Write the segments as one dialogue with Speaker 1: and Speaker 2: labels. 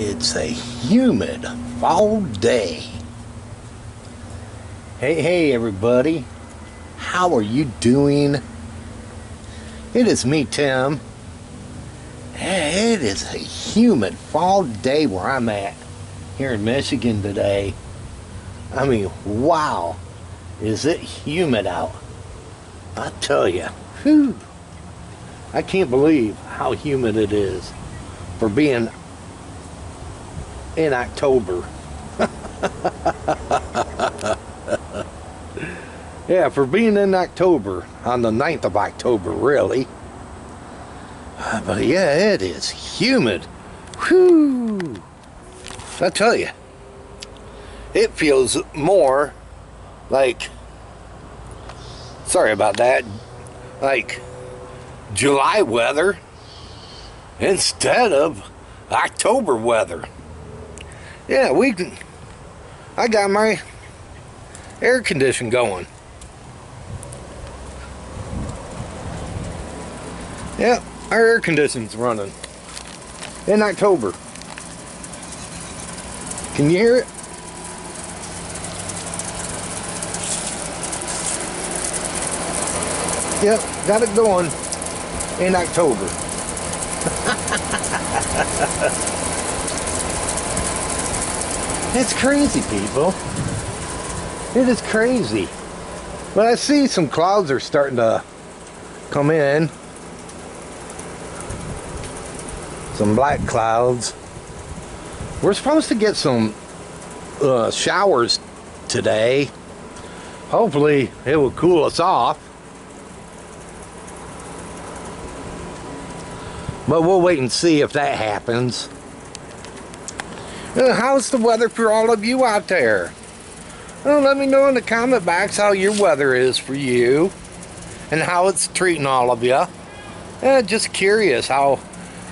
Speaker 1: It's a humid fall day. Hey, hey, everybody. How are you doing? It is me, Tim. It is a humid fall day where I'm at here in Michigan today. I mean, wow, is it humid out? I tell you, whew, I can't believe how humid it is for being in October. yeah, for being in October, on the 9th of October, really. But yeah, it is humid. Whew. I tell you, it feels more like, sorry about that, like July weather instead of October weather. Yeah, we can, I got my air condition going. Yeah, our air conditioning's running in October. Can you hear it? Yep, got it going in October. it's crazy, people. It is crazy. But I see some clouds are starting to come in. Some black clouds. We're supposed to get some uh, showers today. Hopefully it will cool us off. But we'll wait and see if that happens. Uh, how's the weather for all of you out there? Well, let me know in the comment box how your weather is for you and how it's treating all of you. Uh, just curious how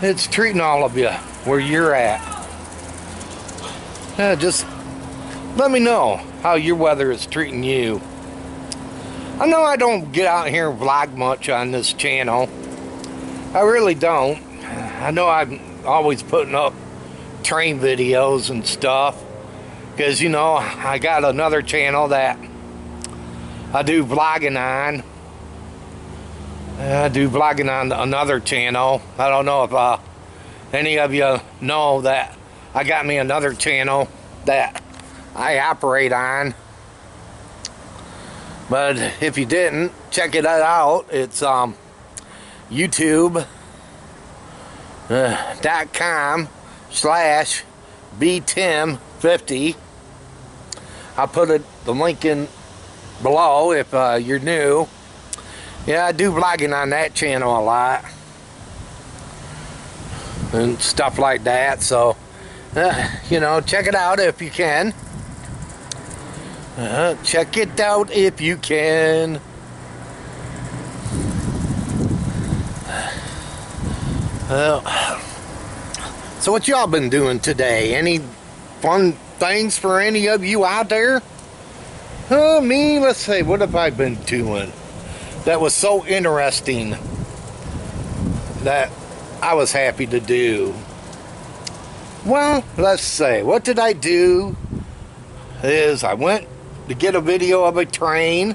Speaker 1: it's treating all of you where you're at. Uh, just let me know how your weather is treating you. I know I don't get out here and vlog much on this channel. I really don't. I know I'm always putting up train videos and stuff. Because you know I got another channel that I do vlogging on. I do vlogging on another channel. I don't know if uh, any of you know that I got me another channel that I operate on. But if you didn't check it out. It's um, YouTube uh, slash btim50 I'll put it, the link in below if uh, you're new. Yeah I do blogging on that channel a lot. And stuff like that so uh, you know check it out if you can. Uh, check it out if you can. Well, so what y'all been doing today? Any fun things for any of you out there? Oh, me, let's say, what have I been doing that was so interesting that I was happy to do? Well, let's say, what did I do? Is I went to get a video of a train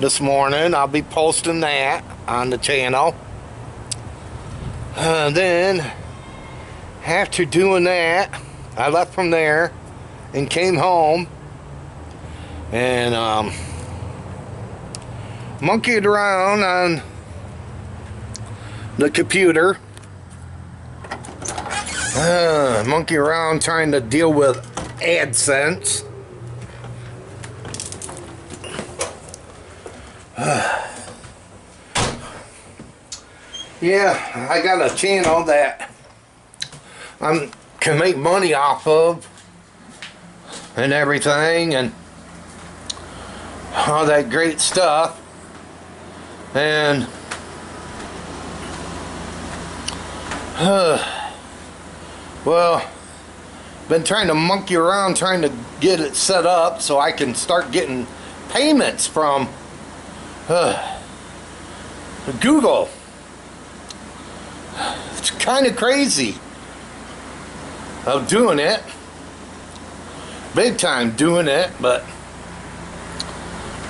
Speaker 1: this morning. I'll be posting that on the channel. Uh, then, after doing that, I left from there and came home and um, monkeyed around on the computer. Uh, monkey around trying to deal with AdSense. Uh, yeah, I got a channel that I can make money off of and everything and all that great stuff and uh, well been trying to monkey around trying to get it set up so I can start getting payments from uh, Google it's kind of crazy. Of doing it. Big time doing it, but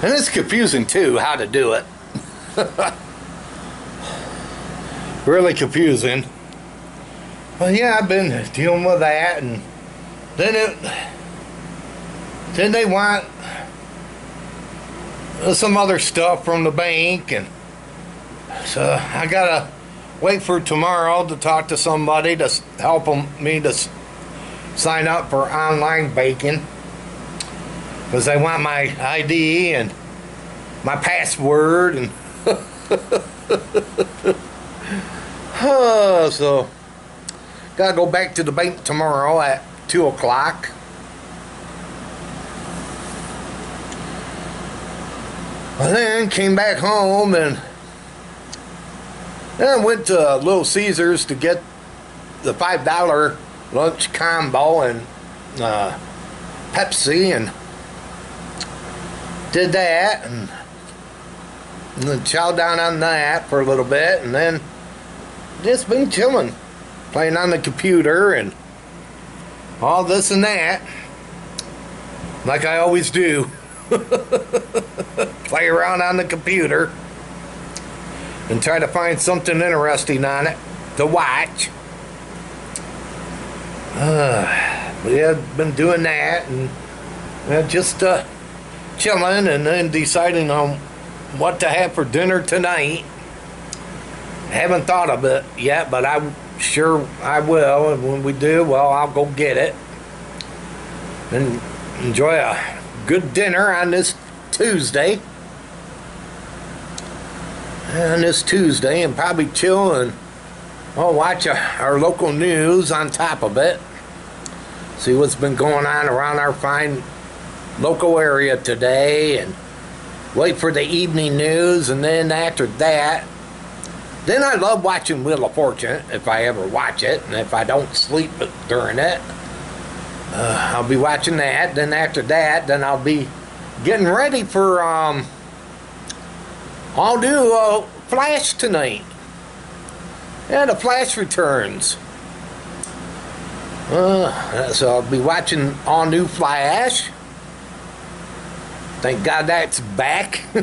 Speaker 1: and it's confusing too how to do it. really confusing. Well, yeah, I've been dealing with that, and then it, then they want some other stuff from the bank, and so I gotta wait for tomorrow to talk to somebody to help them, me to sign up for online banking. Because they want my ID and my password and so gotta go back to the bank tomorrow at two o'clock. And then came back home and then went to Little Caesars to get the five dollar lunch combo and uh, Pepsi and did that and, and then chow down on that for a little bit and then just been chilling playing on the computer and all this and that like I always do. Play around on the computer and try to find something interesting on it to watch uh, we have been doing that and uh, just uh, chilling and then deciding on what to have for dinner tonight. Haven't thought of it yet, but I'm sure I will. And when we do, well, I'll go get it and enjoy a good dinner on this Tuesday. On this Tuesday, and probably chill and I'll watch our local news on top of it. See what's been going on around our fine local area today and wait for the evening news and then after that. Then I love watching Wheel of Fortune if I ever watch it and if I don't sleep during it. Uh, I'll be watching that. Then after that then I'll be getting ready for um I'll do a Flash tonight and the Flash returns. Uh, so I'll be watching all new Flash. Thank God that's back.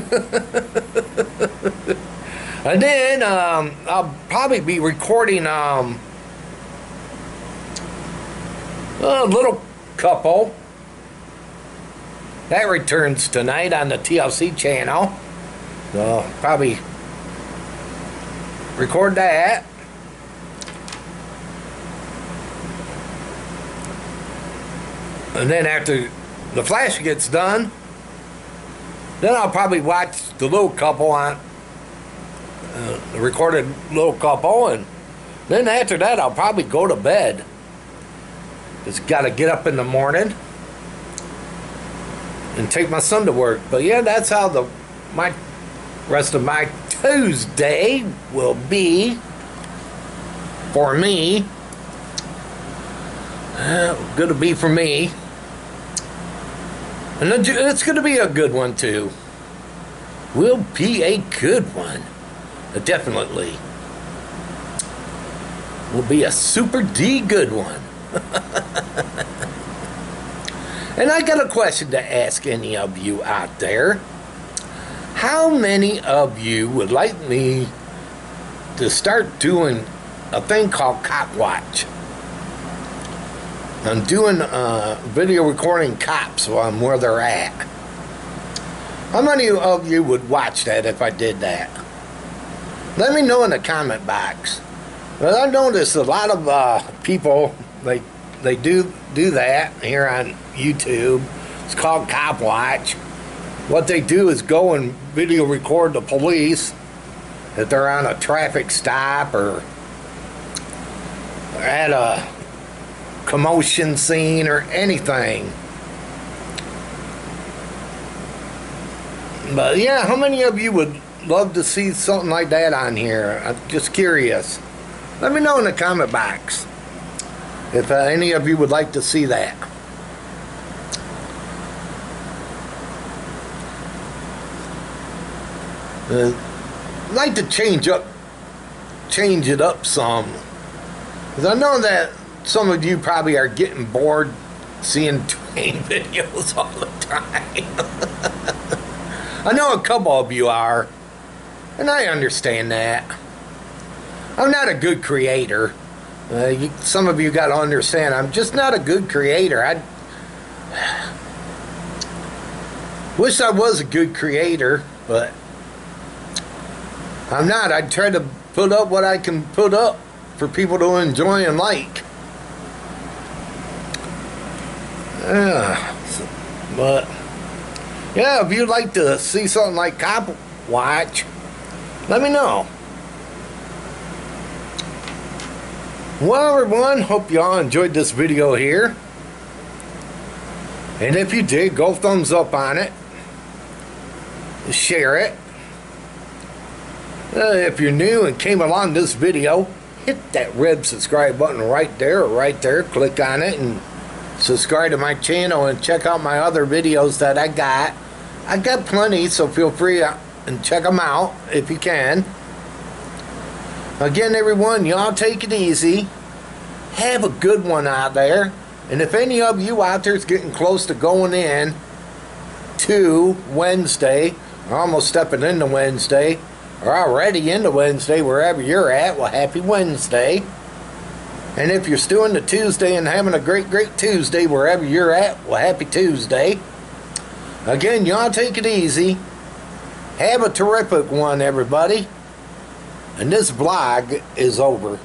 Speaker 1: and then um, I'll probably be recording um, a little couple. That returns tonight on the TLC channel. So probably record that. And then after the flash gets done, then I'll probably watch the little couple on uh, the recorded little couple, and then after that I'll probably go to bed. Just got to get up in the morning and take my son to work. But yeah, that's how the my rest of my Tuesday will be for me. Uh, gonna be for me. And it's going to be a good one, too. Will be a good one. Uh, definitely. Will be a super D good one. and I got a question to ask any of you out there. How many of you would like me to start doing a thing called Cop Watch? I'm doing uh, video recording cops where they're at. How many of you would watch that if I did that? Let me know in the comment box. Well, I noticed a lot of uh, people they they do do that here on YouTube. It's called Cop Watch. What they do is go and video record the police if they're on a traffic stop or at a commotion scene or anything. But yeah, how many of you would love to see something like that on here? I'm just curious. Let me know in the comment box if uh, any of you would like to see that. Uh, like to change up, change it up some. Because I know that some of you probably are getting bored seeing Dwayne videos all the time. I know a couple of you are, and I understand that. I'm not a good creator. Uh, you, some of you got to understand, I'm just not a good creator. I wish I was a good creator, but I'm not. I try to put up what I can put up for people to enjoy and like. Yeah, but yeah, if you'd like to see something like Cop Watch, let me know. Well, everyone, hope y'all enjoyed this video here. And if you did, go thumbs up on it. Share it. Uh, if you're new and came along this video, hit that red subscribe button right there or right there. Click on it and subscribe to my channel and check out my other videos that I got. I got plenty, so feel free uh, and check them out if you can. Again, everyone, y'all take it easy. Have a good one out there. And if any of you out there is getting close to going in to Wednesday, or almost stepping into Wednesday, or already into Wednesday, wherever you're at, well, happy Wednesday. And if you're still into Tuesday and having a great, great Tuesday, wherever you're at, well, happy Tuesday. Again, y'all take it easy. Have a terrific one, everybody. And this vlog is over.